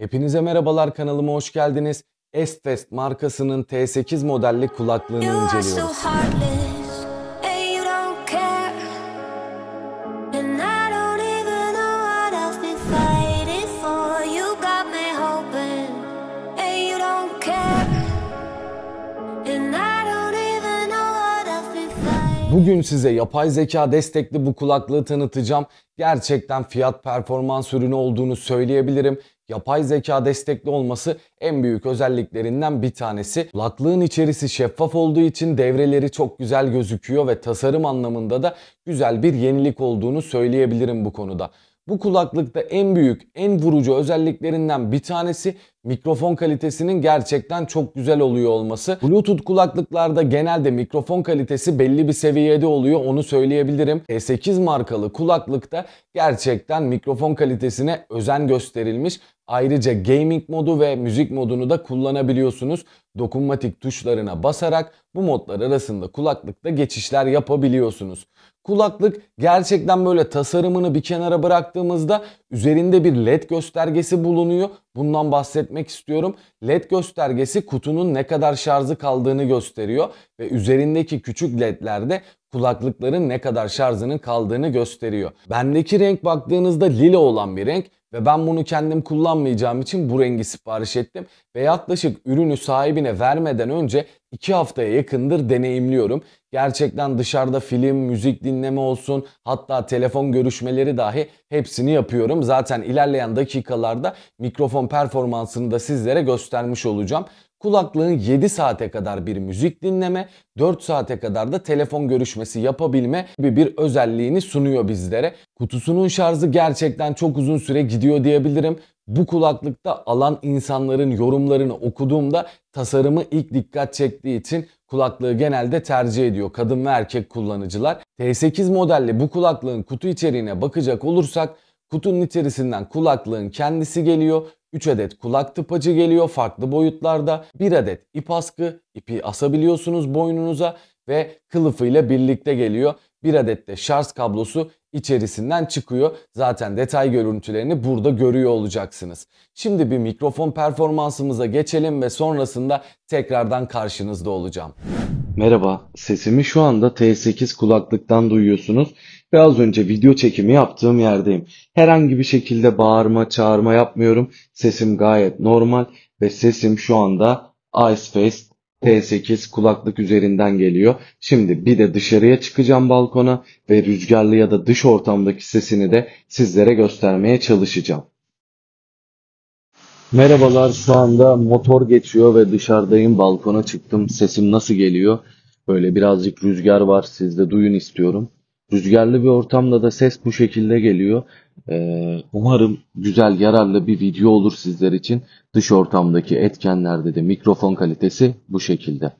Hepinize merhabalar kanalıma hoş geldiniz. Estfest markasının T8 modelli kulaklığını inceliyoruz. Bugün size yapay zeka destekli bu kulaklığı tanıtacağım. Gerçekten fiyat performans ürünü olduğunu söyleyebilirim. Yapay zeka destekli olması en büyük özelliklerinden bir tanesi. Kulaklığın içerisi şeffaf olduğu için devreleri çok güzel gözüküyor ve tasarım anlamında da güzel bir yenilik olduğunu söyleyebilirim bu konuda. Bu kulaklıkta en büyük, en vurucu özelliklerinden bir tanesi mikrofon kalitesinin gerçekten çok güzel oluyor olması. Bluetooth kulaklıklarda genelde mikrofon kalitesi belli bir seviyede oluyor onu söyleyebilirim. E8 markalı kulaklıkta gerçekten mikrofon kalitesine özen gösterilmiş. Ayrıca gaming modu ve müzik modunu da kullanabiliyorsunuz. Dokunmatik tuşlarına basarak bu modlar arasında kulaklıkta geçişler yapabiliyorsunuz. Kulaklık gerçekten böyle tasarımını bir kenara bıraktığımızda üzerinde bir led göstergesi bulunuyor. Bundan bahsetmek istiyorum. LED göstergesi kutunun ne kadar şarjı kaldığını gösteriyor ve üzerindeki küçük ledlerde kulaklıkların ne kadar şarjının kaldığını gösteriyor. Bendeki renk baktığınızda lila olan bir renk ve ben bunu kendim kullanmayacağım için bu rengi sipariş ettim ve yaklaşık ürünü sahibine vermeden önce 2 haftaya yakındır deneyimliyorum. Gerçekten dışarıda film, müzik dinleme olsun hatta telefon görüşmeleri dahi hepsini yapıyorum. Zaten ilerleyen dakikalarda mikrofon performansını da sizlere göstermiş olacağım. Kulaklığın 7 saate kadar bir müzik dinleme, 4 saate kadar da telefon görüşmesi yapabilme gibi bir özelliğini sunuyor bizlere. Kutusunun şarjı gerçekten çok uzun süre gidiyor diyebilirim. Bu kulaklıkta alan insanların yorumlarını okuduğumda tasarımı ilk dikkat çektiği için kulaklığı genelde tercih ediyor kadın ve erkek kullanıcılar. T8 modelli bu kulaklığın kutu içeriğine bakacak olursak kutunun içerisinden kulaklığın kendisi geliyor. 3 adet kulak tıpacı geliyor farklı boyutlarda. 1 adet ip askı, ipi asabiliyorsunuz boynunuza ve kılıfıyla birlikte geliyor. 1 adet de şarj kablosu içerisinden çıkıyor. Zaten detay görüntülerini burada görüyor olacaksınız. Şimdi bir mikrofon performansımıza geçelim ve sonrasında tekrardan karşınızda olacağım. Merhaba, sesimi şu anda T8 kulaklıktan duyuyorsunuz ve az önce video çekimi yaptığım yerdeyim. Herhangi bir şekilde bağırma, çağırma yapmıyorum. Sesim gayet normal ve sesim şu anda iSpace T8 kulaklık üzerinden geliyor. Şimdi bir de dışarıya çıkacağım balkona ve rüzgarlı ya da dış ortamdaki sesini de sizlere göstermeye çalışacağım. Merhabalar şu anda motor geçiyor ve dışarıdayım balkona çıktım. Sesim nasıl geliyor? Böyle birazcık rüzgar var siz de duyun istiyorum. Rüzgarlı bir ortamda da ses bu şekilde geliyor. Ee, umarım güzel yararlı bir video olur sizler için. Dış ortamdaki etkenlerde de mikrofon kalitesi bu şekilde.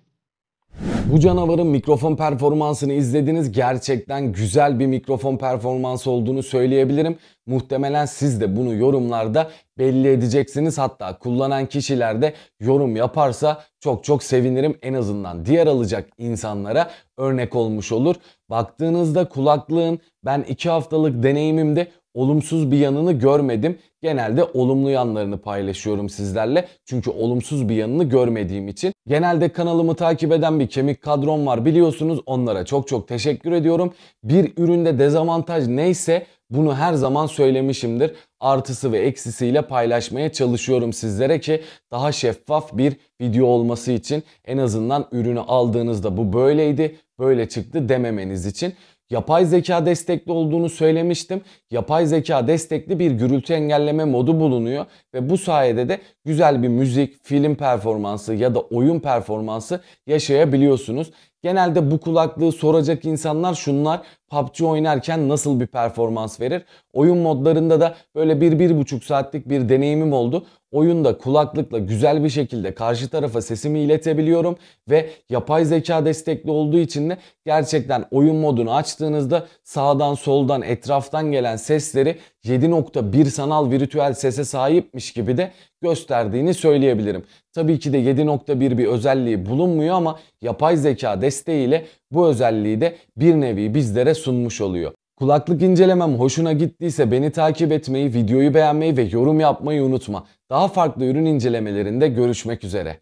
Bu canavarın mikrofon performansını izlediniz. Gerçekten güzel bir mikrofon performansı olduğunu söyleyebilirim. Muhtemelen siz de bunu yorumlarda belli edeceksiniz. Hatta kullanan kişiler de yorum yaparsa çok çok sevinirim. En azından diğer alacak insanlara örnek olmuş olur. Baktığınızda kulaklığın ben 2 haftalık deneyimimde olumsuz bir yanını görmedim. Genelde olumlu yanlarını paylaşıyorum sizlerle. Çünkü olumsuz bir yanını görmediğim için. Genelde kanalımı takip eden bir kemik kadrom var biliyorsunuz. Onlara çok çok teşekkür ediyorum. Bir üründe dezavantaj neyse bunu her zaman söylemişimdir. Artısı ve eksisiyle paylaşmaya çalışıyorum sizlere ki daha şeffaf bir video olması için en azından ürünü aldığınızda bu böyleydi, böyle çıktı dememeniz için. Yapay zeka destekli olduğunu söylemiştim. Yapay zeka destekli bir gürültü engelleme modu bulunuyor ve bu sayede de güzel bir müzik, film performansı ya da oyun performansı yaşayabiliyorsunuz. Genelde bu kulaklığı soracak insanlar şunlar. PUBG oynarken nasıl bir performans verir? Oyun modlarında da böyle 1-1,5 saatlik bir deneyimim oldu. Oyunda kulaklıkla güzel bir şekilde karşı tarafa sesimi iletebiliyorum ve yapay zeka destekli olduğu için de gerçekten oyun modunu açtığınızda sağdan soldan etraftan gelen sesleri 7.1 sanal virtüel sese sahipmiş gibi de gösterdiğini söyleyebilirim. Tabii ki de 7.1 bir özelliği bulunmuyor ama yapay zeka desteğiyle bu özelliği de bir nevi bizlere sunmuş oluyor. Kulaklık incelemem hoşuna gittiyse beni takip etmeyi, videoyu beğenmeyi ve yorum yapmayı unutma. Daha farklı ürün incelemelerinde görüşmek üzere.